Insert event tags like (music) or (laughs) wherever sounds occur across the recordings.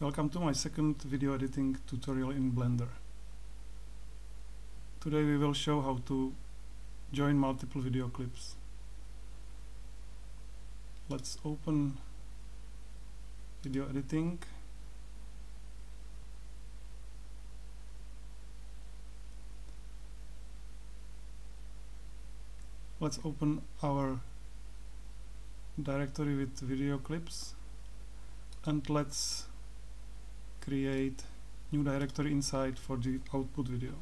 Welcome to my second video editing tutorial in Blender. Today we will show how to join multiple video clips. Let's open video editing. Let's open our directory with video clips and let's create new directory inside for the output video.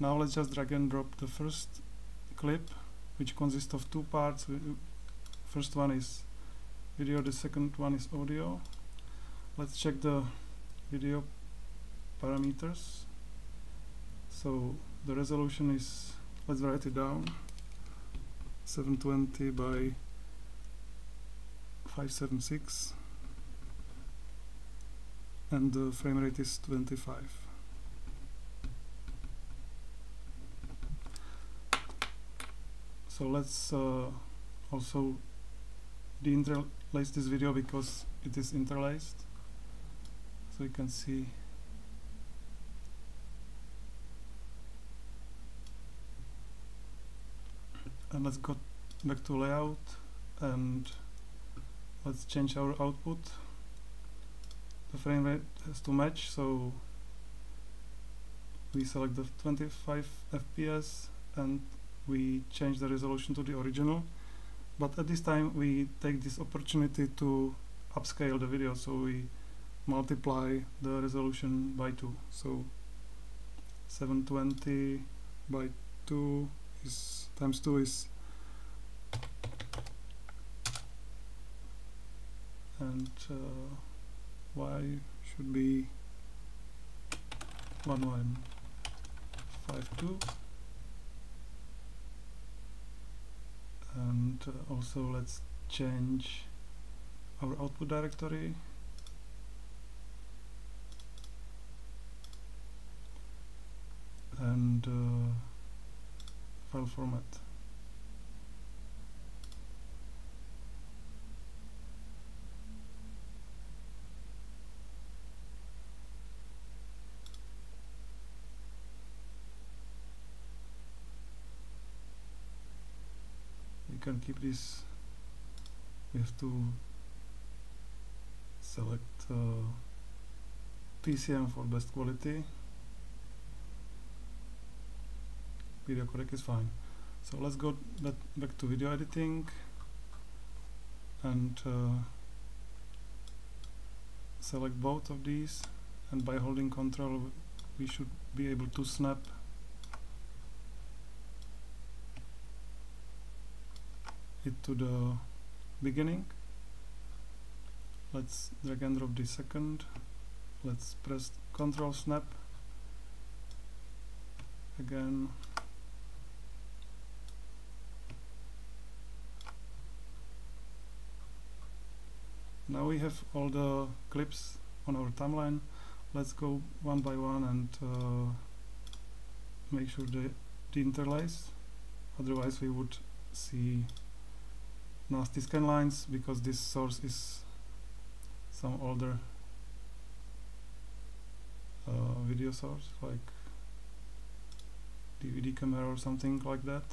Now let's just drag and drop the first clip which consists of two parts. First one is video, the second one is audio. Let's check the video parameters. So the resolution is, let's write it down, 720 by 576 and the frame rate is 25 so let's uh, also deinterlace this video because it is interlaced so you can see and let's go back to layout and let's change our output. The frame rate has to match so we select the 25 fps and we change the resolution to the original. But at this time we take this opportunity to upscale the video so we multiply the resolution by 2 so 720 by 2 times 2 is and uh, y should be 1152 and uh, also let's change our output directory. And uh, file format. We can keep this, we have to select uh, PCM for best quality video codec is fine. So let's go back to video editing and uh, select both of these. And by holding control we should be able to snap it to the beginning. Let's drag and drop the second. Let's press control snap. Again now we have all the clips on our timeline. Let's go one by one and uh, make sure they interlace otherwise we would see nasty scan lines because this source is some older uh, video source like DVD camera or something like that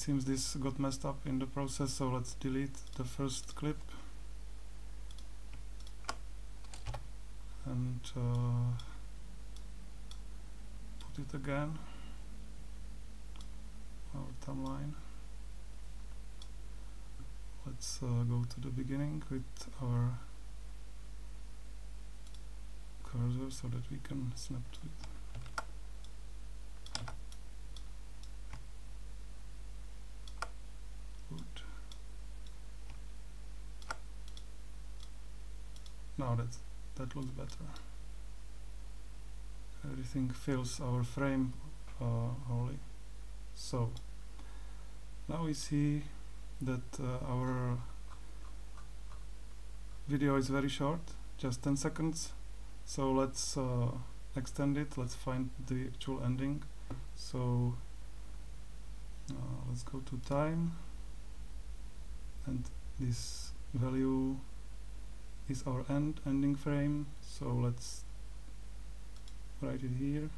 seems this got messed up in the process so let's delete the first clip. And uh, put it again. Our timeline. Let's uh, go to the beginning with our cursor so that we can snap to it now that that looks better. Everything fills our frame uh, wholly so now we see that uh, our video is very short just 10 seconds. So let's uh, extend it. Let's find the actual ending. So uh, let's go to time. And this value is our end ending frame. So let's write it here.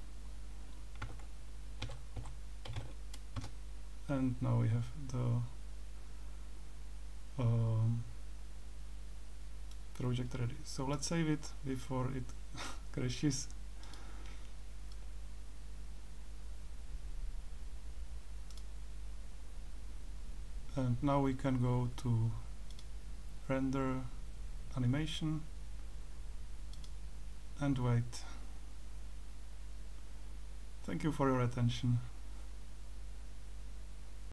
And now we have the um, project ready. So let's save it before it (laughs) crashes. And now we can go to render animation. And wait. Thank you for your attention